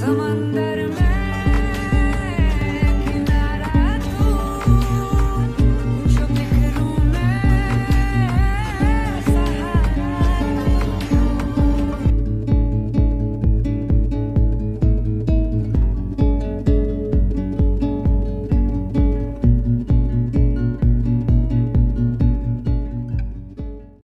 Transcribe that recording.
Someone that